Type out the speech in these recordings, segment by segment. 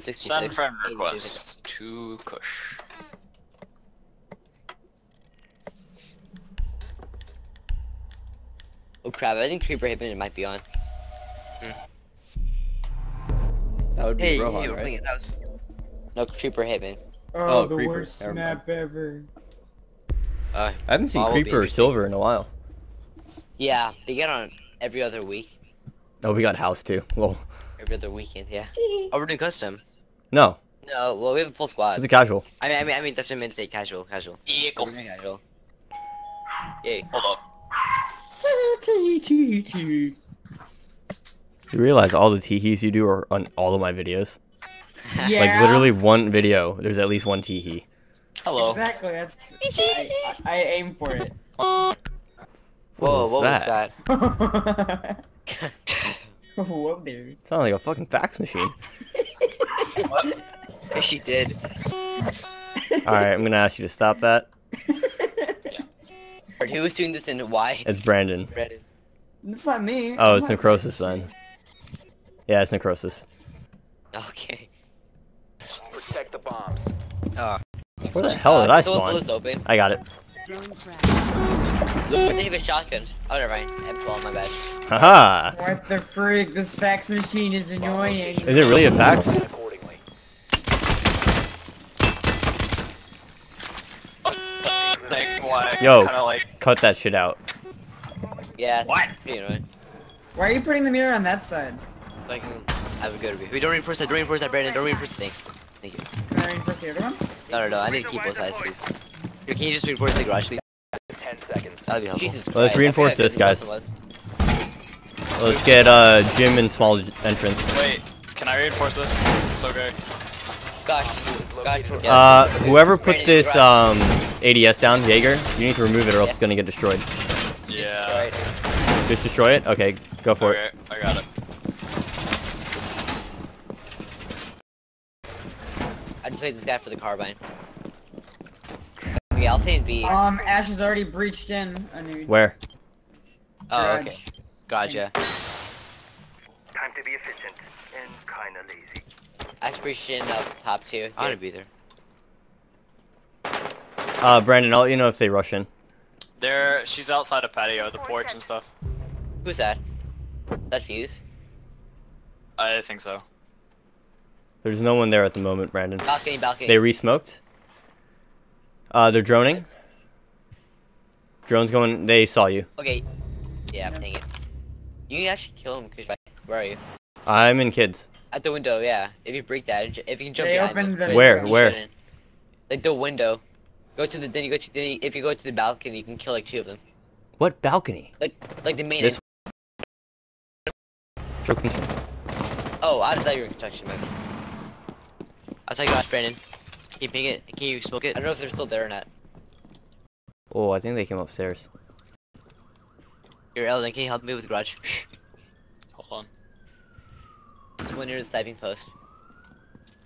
66. Send friend request to Kush. Oh crap, I think Creeper Hitman might be on. That would be Hey, Rohan, hey, we're right? playing it house. No, Creeper Hitman. Oh, Oh, the Creeper. worst Never snap ever. Uh, I haven't seen Well, will be Creeper or. Silver in a while. yeah, they get on every other week. Oh, we got House too. Lol. Every other weekend, yeah. Oh, we're doing custom. No, No, well, we have a full squad. it's a casual. I mean, I mean, I mean, that's what I meant to say, casual, casual. Eagle. We're doing casual. Yay. Hold up. You realize all the teehees you do are on all of my videos? Yeah. Like literally one video, there's at least one teehee. Hello. Exactly. That's. I, I, I aim for it. Whoa, was what that? was that? Whoa, dude. Sounds like a fucking fax machine. Yeah, she did. Alright, I'm gonna ask you to stop that. Or Who was doing this and why? It's Brandon. Reddit. It's not me. Oh, I'm it's Necrosis then. Yeah, it's Necrosis. Okay. Protect the bombs. Oh. Where the hell did I spawn? was open. I got it. I think a shotgun. Oh, never mind. M12, my bad. Haha! What the freak? This fax machine is annoying. Is it really a fax? Like. Yo. Like. Cut that shit out. Yeah. What? pretty annoying. Why are you putting the mirror on that side? Like, have a good review. We don't reinforce that. Don't reinforce that, Brandon. Don't reinforce the thing. Thank you. Can I reinforce the other one? No, no, no. I need to keep both sides, please. Here, Can you just reinforce the garage, please? Ten seconds. That'd be helpful. Jesus Well, let's reinforce forgot this, guys. Let's get uh gym and small entrance. Wait, can I reinforce this? Is okay? Gosh, gosh. Uh, whoever put this um ADS down, Jaeger, you need to remove it or else it's gonna get destroyed. Yeah. Just destroy it. Okay, go for it. Okay, I got it. I just made this guy for the carbine. Okay, I'll say B. Um, Ash has already breached in a new Where? Oh, okay. garage. Gotcha. Time to be efficient and kinda lazy. Aspiration of top two. I wanna be there. Uh, Brandon, I'll let you know if they rush in. There, she's outside of patio, the porch and stuff. Who's that? That fuse? I think so. There's no one there at the moment, Brandon. Balcony, balcony. They re-smoked. Uh, they're droning. Drone's going. They saw you. Okay. Yeah, dang it. You can actually kill him, cause where are you? I'm in kids. At the window, yeah. If you break that, if you can jump They behind opened them. the- Where? you Where? shouldn't. Like the window. Go to the then you go to the if you go to the balcony, you can kill like two of them. What balcony? Like like the main. This- Joking. Oh, I thought you were in construction, man. I'll tell you what, Brandon. Can you ping it? Can you smoke it? I don't know if they're still there or not. Oh, I think they came upstairs. Here, Eldon, can you help me with the garage? Shh. Hold on. It's one near the sniping post.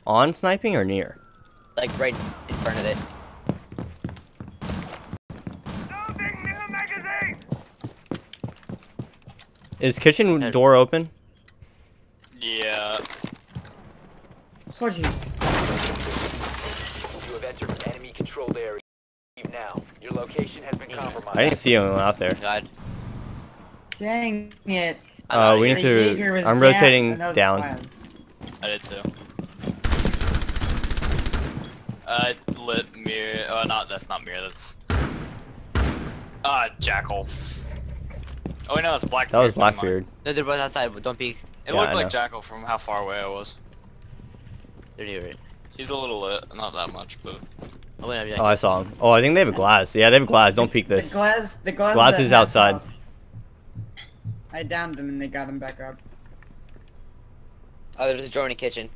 On sniping or near? Like right in front of it. Is kitchen door open? Yeah. Oh jeez. You have entered enemy controlled area. Leave now. Your location has been compromised. I didn't see anyone out there. God. Dang it. I'm Uh, we need to- I'm rotating and was down. I did too. Uh, lit mirror. Oh, not that's not mirror. That's. Ah, jackal. Oh wait, no, it's Blackbeard. That was. Blackbeard. No, they're both outside, but don't peek. It Yeah, looked I like know. jackal from how far away I was. They're near it. He's a little lit, not that much, but. Oh, wait, I'm Oh, I saw him. Oh, I think they have a glass. Yeah, they have a glass. Don't peek this. The this. glass, the glass. Glass that is half outside. off. I downed them and they got him back up. Oh, there's a drawer in the kitchen.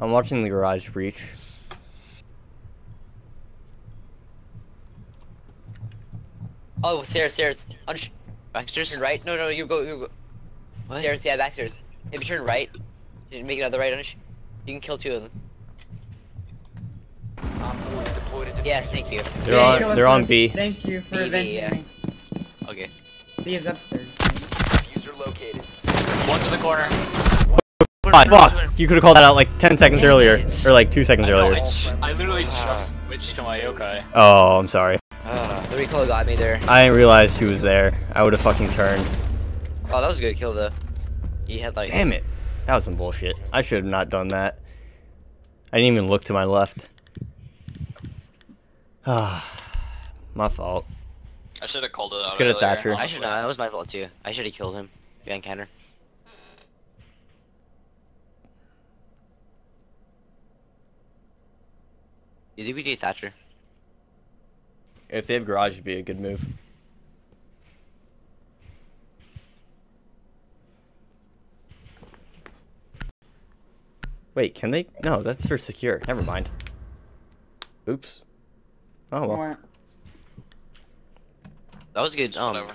I'm watching the garage breach. Oh, stairs, stairs. On sh- backstairs. Right. No, no, you go, you go. Stairs, yeah, backstairs. If you turn right, you make another right on sh- You can kill two of them. Op four is deployed at Yes, thank you. They're Yeah, on. They're on. B. Thank you for B, avenging yeah. me. Okay. B is upstairs. User located. One's in the corner. God, fuck! You could have called that out like 10 seconds earlier. Or like 2 seconds I, know, I, earlier. ch- I literally just switched to my yokai. Oh, I'm sorry. Uh, the recoil got me there. I didn't realize he was there. I would have fucking turned. Oh, that was a good kill though. He had like. Damn it. That was some bullshit. I should have not done that. I didn't even look to my left. Ah, my fault. I should have called it out. Let's get a earlier, Thatcher. I should honestly. not. That was my fault too. I should have killed him behind counter. You think we need Thatcher? If they have garage, it'd be a good move. Wait, can they? No, that's for secure. Never mind. Oops. Oh well. That was a good um Whatever.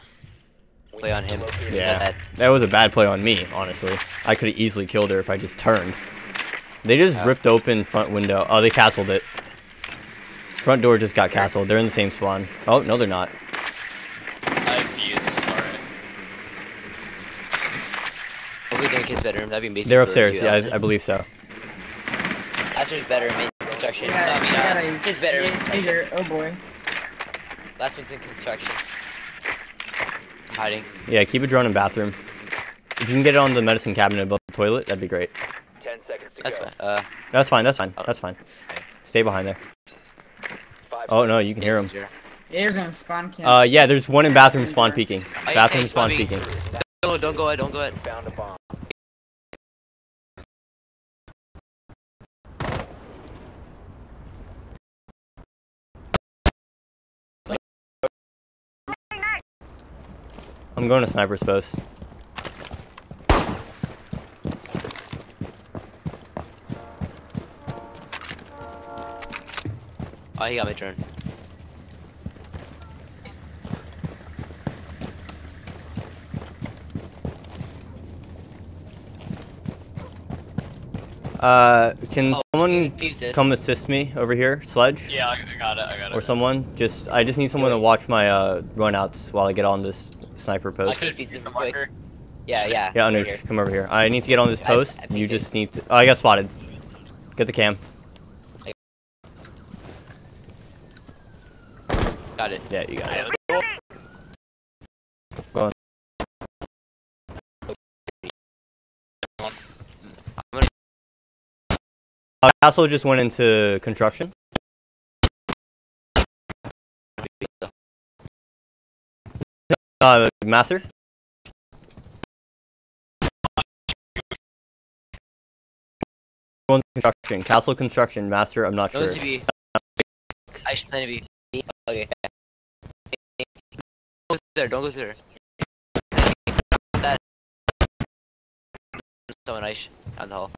play on him. Located. Yeah, that- that was a bad play on me, honestly. I could have easily killed her if I just turned. They just ripped open front window. Oh, they castled it. Front door just got castled. They're in the same spawn. Oh, no, they're not. I fused this alright. Hopefully they're in kid's bedroom. That'd be amazing. They're upstairs. Yeah, I, I believe so. Thatcher's better in construction. Yeah, I mean, uh, got a kid's better in construction. Oh boy. Last one's in construction. Hiding. Yeah, keep a drone in bathroom. If you can get it on the medicine cabinet above the toilet, that'd be great. Ten seconds to That's go. fine. Uh, That's fine. That's fine. Oh. That's fine. Stay behind there. Five Oh no, you can hear him. zero. There's gonna spawn camp. Uh, yeah, there's one in bathroom spawn peeking. Hey, Bathroom hey, spawn peeking. Don't, don't go ahead. Don't go ahead. Found a bomb. I'm going to sniper's post. Oh, he got my turn. Uh, can Oh, someone come assist me over here, Sledge? Yeah, I, I got it. I got it. Or someone? Just, I just need someone to watch my uh runouts while I get on this sniper I post. could Use use the marker. Yeah, yeah. Yeah, Anush, here. come over here. I need to get on this post. I you think it- just need to. Oh, I got spotted. Get the cam. Got it. Yeah, you got it. go. Go on. I'm. Uh, Castle just went into construction. Uh, into construction. Castle construction. Master. I'm not sure. be. I should plan to be. Okay. Don't go there. Don't go there. That. So nice on the hall.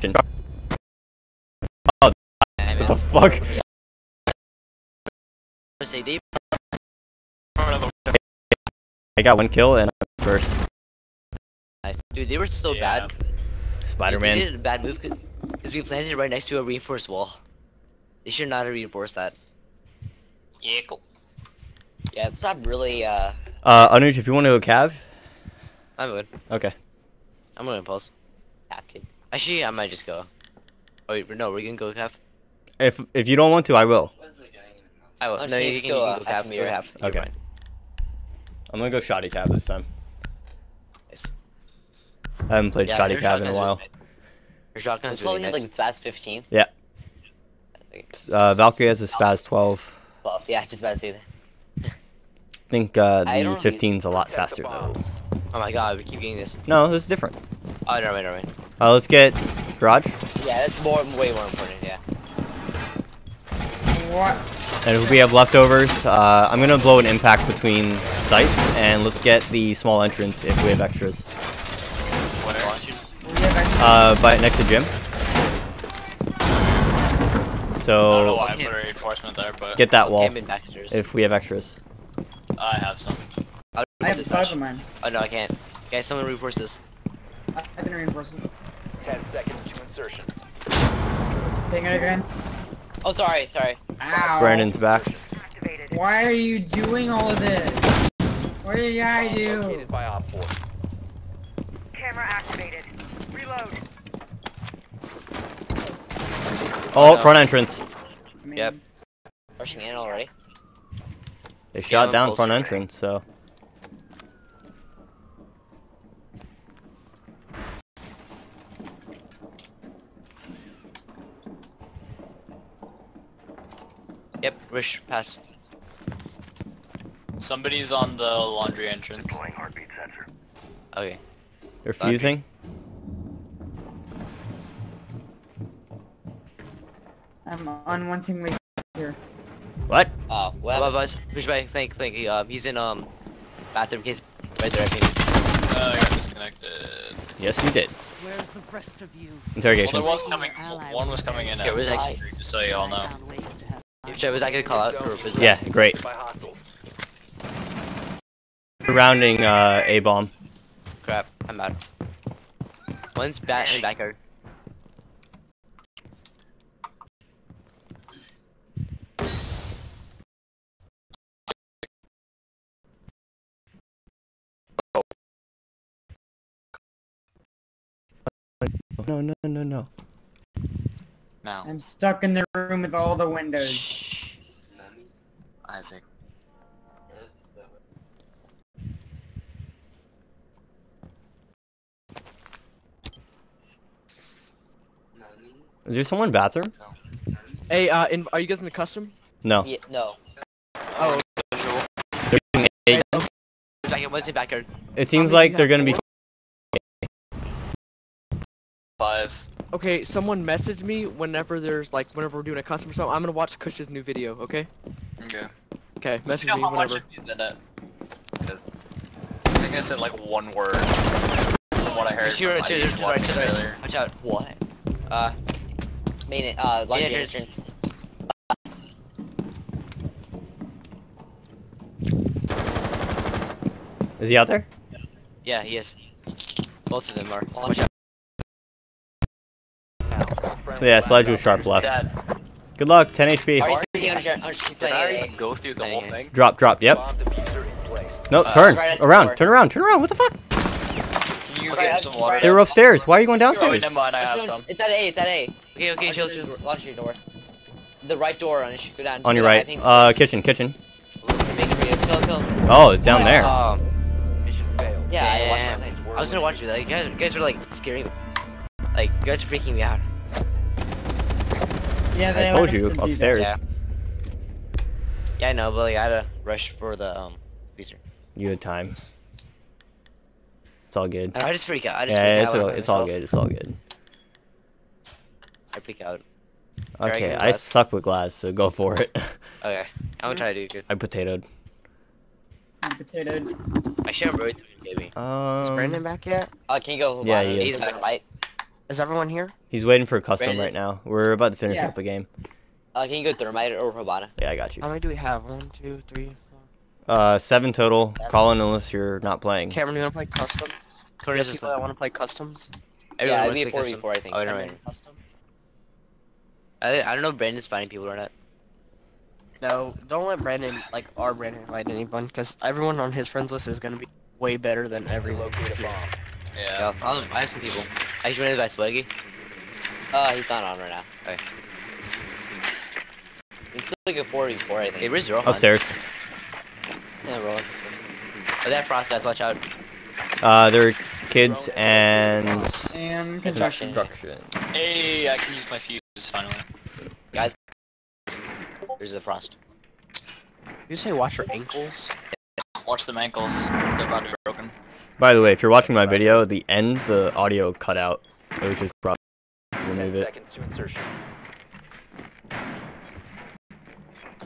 What the fuck? I got one kill and I'm first. Nice. Dude, they were so Yeah. bad. Spider-Man. They did a bad move because we planted it right next to a reinforced wall. They should not have reinforced that. Yeah, cool. Yeah, it's not really. Uh, Uh, Anuj, if you want to go Cav. I'm good. Okay. I'm gonna impulse. Tap kid. Actually, I might just go. Oh wait, no, we're gonna go half. If if you don't want to, I will. I will. Oh, no, so you, you can, go, you uh, can go half half. me or- half. You're Okay. fine. I'm gonna go shoddy Cav this time. Nice. I haven't played Yeah, shoddy your Cav in a while. Your shotgun It's is really probably nice. like SPAS 15. Yeah. Uh, Valkyrie has a SPAS 12. Buff. Yeah, just about to say that. I think uh, I the don't 15's a lot faster though. Oh my god, we keep getting this. No, this is different. Oh, never mind, never mind. Uh, let's get garage. Yeah, that's more, way more important. Yeah. What? And if we have leftovers, uh, I'm gonna blow an impact between sites, and let's get the small entrance if we have extras. Where? We have extra- Uh, by next to gym. I don't know So why I put a reinforcement there, but get that wall Cam in backstairs. if we have extras. I have some. I'll have reinforce this five of mine. Oh no, I can't. Guys, someone reinforce this. I, I can reinforce it. Ten seconds to insertion. Ping it again. Oh, sorry, sorry. Ow. Brandon's back. Why are you doing all of this? What did I do? Located by Op 4. Camera activated. Reload. Oh, no. front entrance. I Yep. Rushing in already. They shot I'm down front entrance, so. Yep, rush, pass. Somebody's on the laundry entrance. Okay. They're fusing. I'm unwantingly here. What? Oh, well, well buzz. Push back, think, think. Um, he's in, um, bathroom case right there, I think. Oh, I got disconnected. Yes, you did. Where's the rest of you? Well, there was coming. One was coming in. Yeah, was at like- just so you all know. Found ways to have If I was I could call out for visible. Yeah, great. By. Surrounding uh, A bomb. Crap, I'm out. One's back in backyard. No, no, no, no. Now, I'm stuck in the room with all the windows. Isaac. Is there someone in the bathroom? Hey, uh, in, are you guys in the custom? No. Yeah, no. Oh, Visual. They're doing A. Back, one's in backyard. It seems like they're gonna be. Five. Okay. Someone message me whenever there's like whenever we're doing a custom or something. I'm gonna watch Kush's new video. Okay. Okay. Okay. Message You know me how much whenever. you did I think I said like one word. From what I heard Sure, from my to the niece to the right, watching to right. earlier. Watch out. What? Uh, main, it uh, laundry entrance. entrance. Is he out there? Yeah, he is. Both of them are. Watch out. So yeah, Sledge was sharp left. Dad, Good luck. 10 HP. Are you freaking under, under, he's did I playing already AA. go through the whole thing? Drop, drop. Yep. Bomb diffuser in place. No, Uh, turn. right around. door. Turn around. Turn around. What the fuck? You Okay, get some water? They were upstairs. Why are you going Oh, downstairs? never mind, I have It's- some. It's at A, it's at A. Okay, okay, chill, chill. Laundry door. The right door on it. Go down. On your right. Uh, kitchen, kitchen. Make it for you. Kill, kill. Oh, it's down there. Um, yeah, Damn, yeah, watch yeah. my things. We're I was gonna watch you. Like, you guys, you guys were like scaring me. Like, you guys are freaking me out. Yeah, they I told you, them do that. upstairs. Yeah. Yeah, I know, but like, I had to rush for the um freezer. You had time. It's all good. And I just freak out. I just Yeah, freak it's out all, by it's all good. It's all good. I freak out. Okay, give me I suck with glass, so go for it. Okay, I'm gonna try to do good. I potatoed. I'm potatoed. I should have really baby. Um, Is Brandon back yet? Uh, can you go? Yeah, he He's is. in the right. Is everyone here? He's waiting for a custom Brandon. right now. We're about to finish Yeah. up a game. Uh, can you go thermite or Robota? Yeah, I got you. How many do we have? One, two, three, four. Uh, seven total. Call in unless you're not playing. Cameron, you wanna play custom? Corey There's is people that wanna play customs. Everyone Yeah, it'd be a four v four, I think. Oh, never Cameron, mind. Custom? I, I don't know if Brandon's finding people or not. No, don't let Brandon, like our Brandon, invite anyone, because everyone on his friends list is gonna be way better than everyone. Locate a bomb. Yeah, Yeah. I'll, I have some people. I just ran by Swaggy. Uh, he's not on right now. Okay. It's still like a 4v4, I think. Hey, where's Rohan? Upstairs. Yeah, Rohan's upstairs. Oh, that frost guys, watch out. Uh, they're kids and And construction. construction. Hey, I can use my fuse finally. Guys, there's the frost. You say watch your ankles? Watch them ankles. They're about to be broken. By the way, if you're watching my video, the end, the audio cut out. It was just brought. Remove it. seconds to insertion.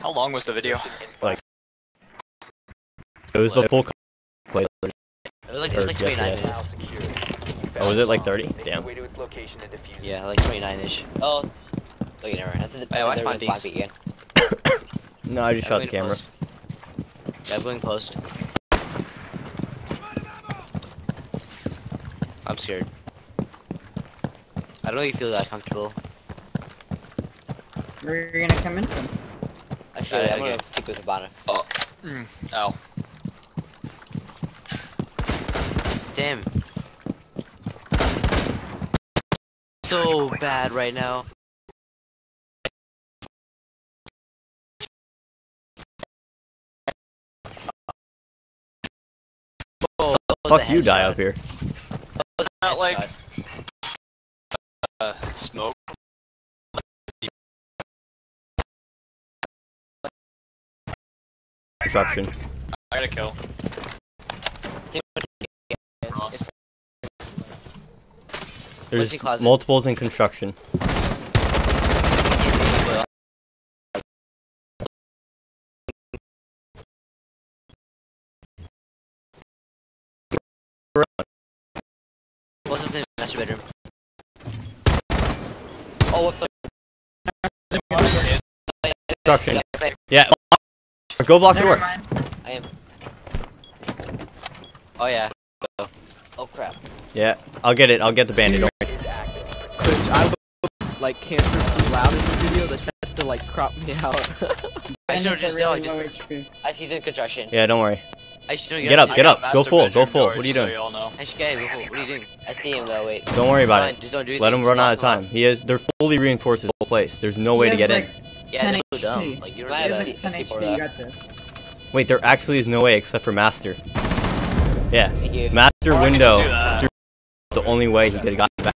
How long was the video? Like, it was the full play. It was like, it was Or like 29 minutes. Now secure. You Oh, was it like 30? the Damn. to its location and defuse it. Yeah, like 29-ish. Oh, okay, oh, never mind. That's the, Hey, watch there my was Bobby again. No, I just shot the camera. close. Yeah, going post. I'm scared. I don't really feel that comfortable. Where are you gonna come in from? Actually, Uh, I'm gonna okay. stick with Habana. Mm. Oh. Damn. So bad right now. Oh, Fuck you, die up here. Not like Headshot. Uh, smoke. Construction. I got a kill. It's- Ross. There's multiples in construction. What's his name? Master bedroom. Oh, what's the? Construction. Yeah. Go block the door. mind. I am. Oh yeah. Oh crap. Yeah, I'll get it. I'll get the bandit. Don't worry. Is active. Which I look like cancer too loud in the video. They tried to like crop me out. I And should it's just a no, really just low HP. I see in construction. Yeah, don't worry. I should no, Get up, get up. Go full, go full. What are you doing? I should get him. What are you doing? I see him though. Wait. Don't worry about Fine, it. Just don't do Let him run out of time. He is. They're fully reinforced this whole place. There's no way to has, get in. like, Yeah, 10 that's so dumb. HP. Like you He don't has have like 10 HP, you that. got this. Wait, there actually is no way except for master. Yeah, Thank you. master Or I could just window. do that. The only way he could have gotten back.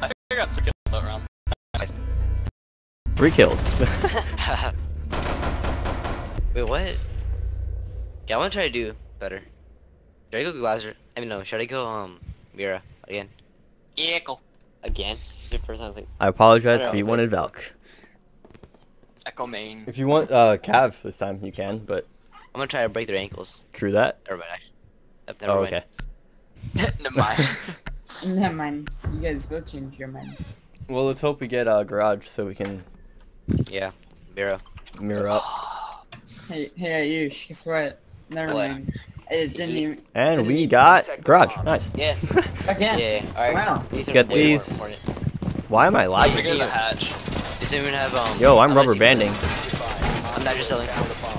I think I got three kills that round. Three kills. Wait, what? Yeah, I want to try to do better. Should I go Glazer? I mean, no. Should I go um Mira again? Yeah, cool. Again? Your first time. Like, I apologize I if you know, wanted Valk. Echo main. If you want uh Cav this time, you can. But I'm gonna try to break their ankles. true that. Never mind. Actually. Yep, Never Oh, mind. okay. Never mind. Never mind. You guys both changed your mind. Well, let's hope we get uh garage so we can Yeah, Mira. mirror up. Hey, hey, Ayush, guess what? Never What? mind. It didn't even. And didn't we even- got garage. Nice. Yes. Again. yeah. All right. Wow. These are get way these. Why am I I'm lagging? go the hatch. Does anyone have um? Yo, I'm rubber banding. I'm not just selling. Found a bomb.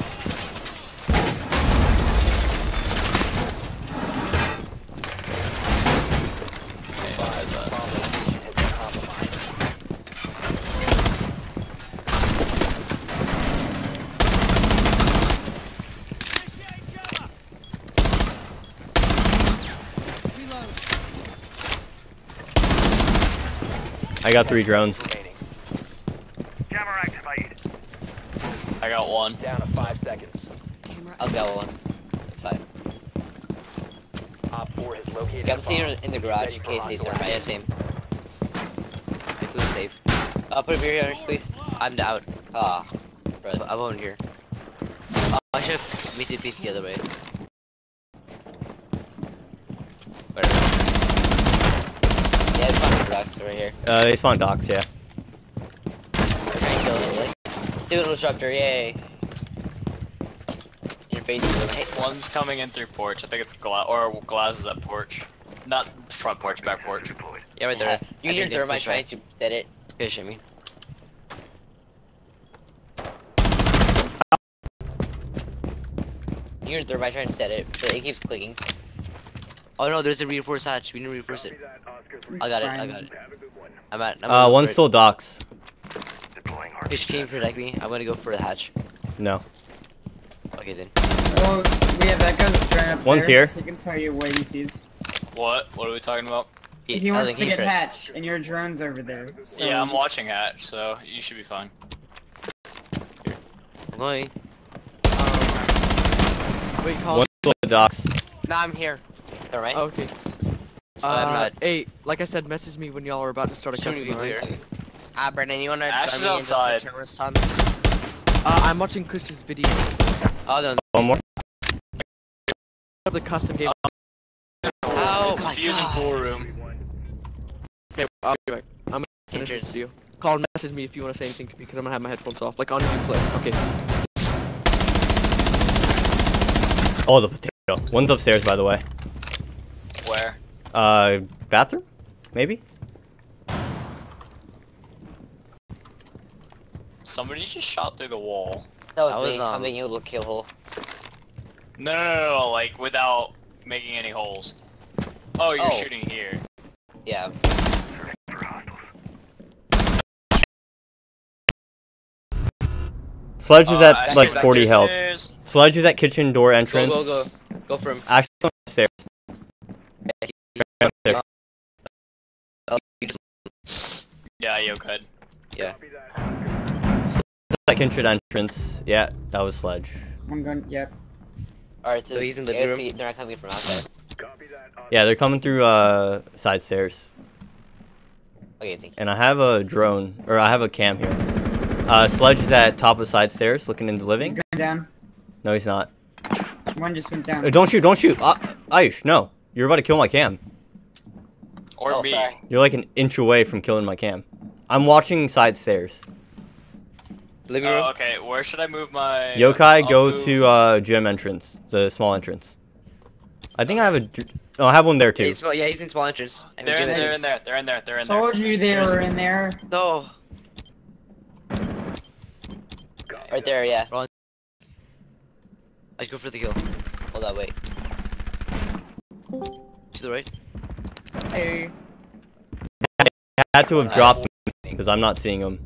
Bomb location has been compromised. I got three drones. Camera activated. I got one. Down to five seconds. I'll go one. That's fine. Op 4 has located Yeah, a I'm seeing bomb. her in the garage Ready in for case they hostile throw. Yeah, same. Make food safe. Uh, put a beer here, please. I'm down. Ah, bro, I won't here. Uh, I should have meet the piece the other way. Whatever. Yeah, it's right here. Uh, they spawn docks. Yeah. We're trying to kill him, like. Dude, disruptor, yay. Your face is hey, One's coming in through porch. I think it's glass or glass is at porch. Not front porch, back porch. Yeah, right there. You I hear thermite trying to set it. Fish, I mean. You hear thermite trying to set it, but it keeps clicking. Oh no, there's a reinforced hatch. We need to reinforce it. I got it, I got it. I'm at. I'm Uh, gonna one's still docks. it. Fish, can you protect me? I'm gonna go for the hatch. No. Okay then. Well, we have Echo's drone up One's there. here. He can tell you what he sees. What? What are we talking about? He I wants to he's get pro- hatch, and your drone's over there. So Yeah, I'm watching hatch, so you should be fine. I'm going. Wait, call. One's still at docks. No, I'm here. Thermite? Oh, okay. Uh, I'm not- Hey, like I said, message me when y'all are about to start a Shouldn't custom. be alright? Ah, Brendan, you wanna Ash join is me outside. for terrorist hunt? Uh, I'm watching Kush's video Oh no. One more. of the custom game. Oh it's my fusing god. pool room. Okay, I'll be back. I'm gonna finish this video. Call and message me if you want to say anything to me, because I'm gonna have my headphones off, like on your play. Okay. Oh, the potato. One's upstairs, by the way. Where? Uh, bathroom? Maybe? Somebody just shot through the wall. That was, That was, me. I'm um, making a little kill hole. No, no, no, no, like without making any holes. Oh, you're Oh. shooting here. Yeah. Sledge is Uh, at I like see back 40 health. upstairs. Sledge is at kitchen door Go entrance. go go. Go for him. Actually, upstairs. Upstairs. Yeah, you could. Yeah. At kitchen entrance. Yeah, that was Sledge. I'm going. Yep. Alright, so So he's in the room? They're not coming from outside. Yeah, they're coming through uh side stairs. Okay, thank you. And I have a drone, or I have a cam here. Uh, Sledge is at top of side stairs, looking into the He's living. going down. No, he's not. One just went down. Uh, don't shoot, don't shoot. Uh, Aish, no. You're about to kill my cam. Or Oh, me. sorry. You're like an inch away from killing my cam. I'm watching side stairs. Living room. Oh, okay, where should I move my... Yokai, I'll go move- to uh, gym entrance, the small entrance. I think I have a. Oh, I have one there too. He's, small- yeah, he's in small entrance. And They're in, they're in there, they're in there, they're in there. Told you they were in there. No. Right there, yeah. I go for the kill. Hold on, wait. To the right. Hey. I had to have dropped because I'm not seeing him.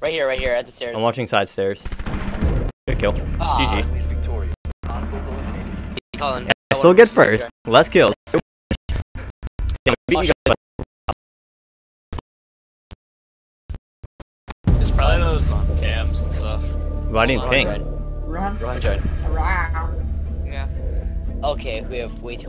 Right here, right here, at the stairs. I'm watching side stairs. Good kill. Ah. GG. Friendly is victorious. Hostiles eliminated. Colin. I still get first. Less kills. Yeah, we beat you guys It's probably those cams and stuff. by- I didn't Hold on, ping. Red. Run. Right, right. Okay, we have way too